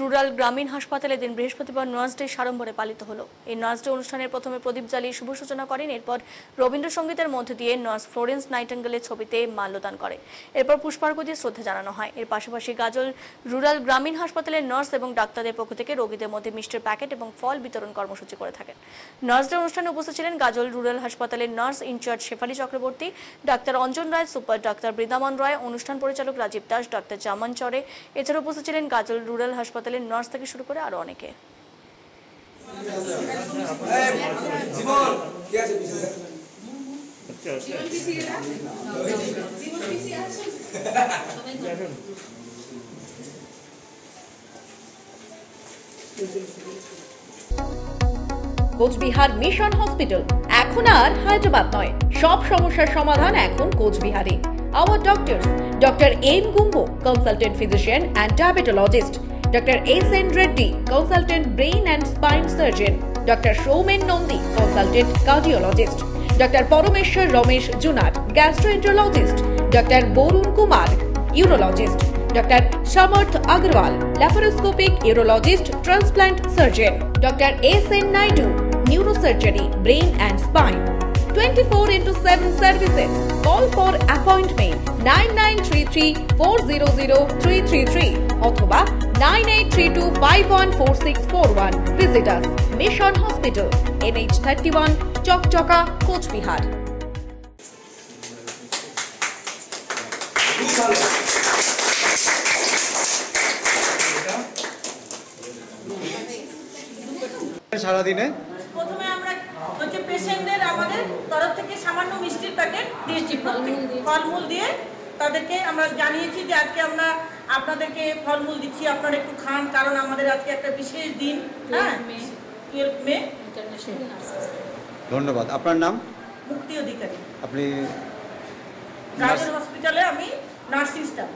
Rural গ্রামীণ হাসপাতালে দিন বৃহস্পতিবার নার্স ডে সাড়ম্বরে পালিত হলো। এই নার্স ডে অনুষ্ঠানের প্রথমে প্রদীপ জ্বালিয়ে শুভ সূচনা করেন, এরপর রবীন্দ্রসঙ্গীতের মধ্য দিয়ে নার্স ফ্লোরেন্স নাইটেঙ্গেলের ছবিতে মাল্যদান করে। এরপর পুষ্পার্ঘ দিয়ে শ্রদ্ধা জানানো হয়। এর পাশাপাশি গাজল রুরাল গ্রামীণ হাসপাতালের নার্স এবং ডাক্তারদের পক্ষ থেকে রোগীদের মধ্যে মিষ্টির প্যাকেট এবং ফল বিতরণ কর্মসূচি করে থাকেন। নার্স ডে অনুষ্ঠানে উপস্থিত ছিলেন গাজল রুরাল হাসপাতালের nurse in charge Shefali Chakraborty, doctor Anjan Roy super, ডাক্তার বৃন্দাবন রায়, অনুষ্ঠান পরিচালক রাজীব দাস, ডাক্তার জামান চরে এছাড়া উপস্থিত ছিলেন গাজল রুরাল হাসপাতালের নার্স থেকে শুরু করে আরও অনেকে। Coochbehar mission hospital. এখন আর হায়দ্রাবাদ নয়। সব সমস্যার সমাধান এখন কোচবিহারে। Our doctor doctor M Gumbo consultant physician and diabetologist doctor S N Reddy consultant brain and spine surgeon doctor Soumen Nandi consultant cardiologist doctor Parameswar Ramesh জুনার gastroenterologist doctor Barun Kumar urologist, Dr. Samarth Agarwal, laparoscopic urologist, transplant surgeon, Dr. S. N. Naidu, neurosurgery, brain and spine. 24 into 7 services. Call for appointment 9933 400 333 অথবা 9832 514641. Visit us Mission Hospital, NH31, Chokchoka, Kochbihar. সারাদিনে হচ্ছে পেশেন্টদের আমাদের তরফ থেকে সামান্য মিষ্টির packet দিয়েছি ফলমূল দিয়ে তাদেরকে আমরা জানিয়েছি যে আজকে আমরা আপনাদেরকে ফলমূল দিচ্ছি আপনারা একটু খান কারণ আমাদের আজকে একটা বিশেষ দিন হ্যাঁ? টুয়েলভ মে ধন্যবাদ। আপনার নাম? মুক্তি অধিকারী। আপনি হসপিটালে আমি নার্সিং স্টাফ